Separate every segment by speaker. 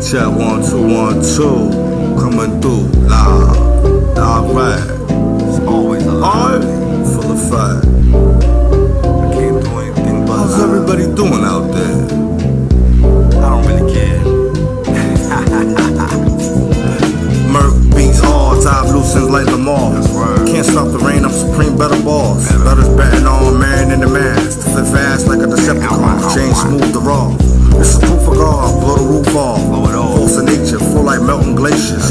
Speaker 1: Check, one, two, one, two. Coming through, loud. Alright.
Speaker 2: It's always a lie.
Speaker 1: Alright. Full of fire.
Speaker 2: I can't do anything but
Speaker 1: How's everybody doing out there?
Speaker 2: I don't really care.
Speaker 1: Merc beats hard, top loosens like Lamar.
Speaker 2: Right.
Speaker 1: Can't stop the rain, I'm supreme better boss. Better's betting on man in the mask. Flip fast like a Decepticon. Chain smooth the raw.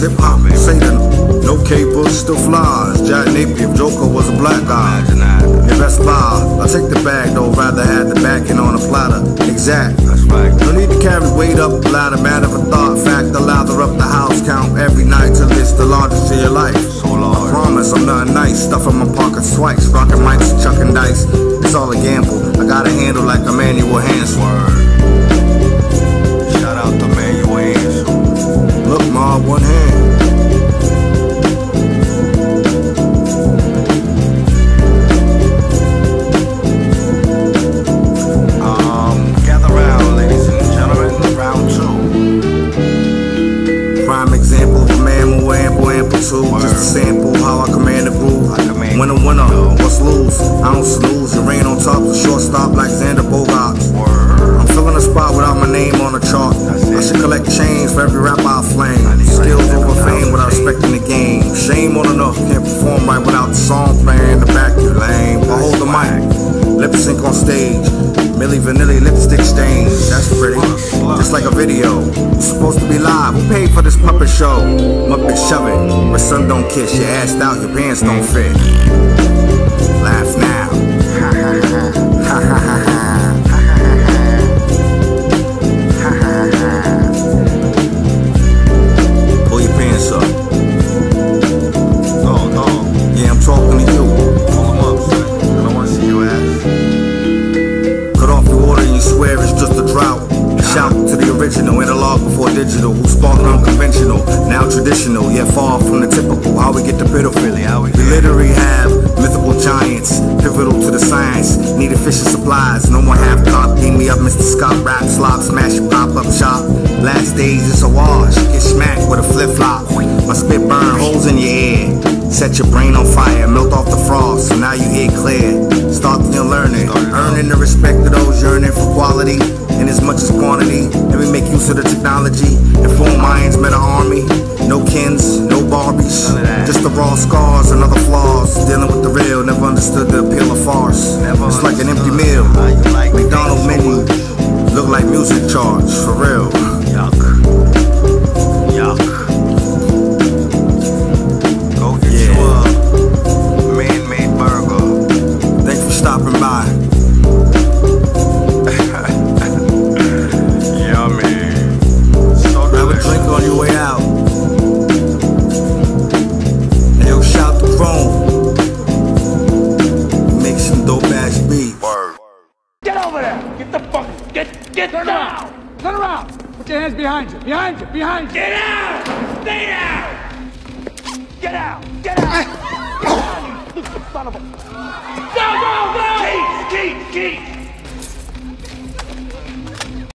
Speaker 1: Hip hop, Satan, no capers, still flies. Jack Napier, Joker was a black guy. Your best buy. I take the bag though, rather have the backing on a platter. Exact.
Speaker 2: That's.
Speaker 1: No need to carry weight up, ladder, matter of thought, fact, the lather up the house count every night till it's the largest of your life.
Speaker 2: So
Speaker 1: I
Speaker 2: large.
Speaker 1: promise I'm nothing nice, stuff in my pockets twice, rocking mics, chucking dice. It's all a gamble. I got a handle like Emmanuel Hansel.
Speaker 2: Ansel.
Speaker 1: One hand.
Speaker 2: Um, gather round, ladies and gentlemen. Round two.
Speaker 1: Prime example of a man more ample amplitude. Just a sample how I command the groove.
Speaker 2: I command
Speaker 1: Winner, winner, what's lose? I don't snooze. You rain on top, the shortstop like Xander Bogaerts.
Speaker 2: Word.
Speaker 1: I'm filling a spot without my name on the chart. I should collect for every rap I flame.
Speaker 2: I
Speaker 1: Skills over fame
Speaker 2: 7,000
Speaker 1: without respecting the game. Shame on enough, can't perform right without the song playing in the back, you lame. But hold the mic, lip sync on stage. Milli Vanilli lipstick stain, that's pretty. Just like a video. Supposed to be live. Who paid for this puppet show? Muppet shove it. My son don't kiss, your ass out, your pants don't fit. Laugh now. Digital, who sparked unconventional, now traditional, yet far from the typical. How we get the?
Speaker 2: Really, how we
Speaker 1: we literally have mythical giants, pivotal to the science. Need efficient supplies, no more half cop. Beam me up, Mr. Scott, rap, slop, smash, pop up shop. Last days it's a wash, get smacked with a flip flop. My spit burn holes in your ear. Set your brain on fire, melt off the frost, so now you hear clear. Start your learning, earning the respect of those yearning for quality and as much as quantity. And we make use of the technology. Inform minds, met an army. No kins, no Barbies.
Speaker 2: None of that.
Speaker 1: Just the raw scars and other flaws. Dealing with the real, never understood the appeal of farce.
Speaker 2: Never
Speaker 1: it's like an empty meal.
Speaker 2: like
Speaker 1: McDonald's menu. Look like music charge, for real. Stopping by.
Speaker 2: Yummy. So
Speaker 1: Have a drink on your way out. And yo, shout to Krohme. Make some dope ass beats.
Speaker 2: Word.
Speaker 3: Get over there! Get the fuck! Get get
Speaker 4: Turn
Speaker 3: down!
Speaker 4: around! Turn around! Put your hands behind you! Behind you! Behind you!
Speaker 3: Get out! Stay down! Get out! Get out! Eh. Get out! You son of a! Jesus!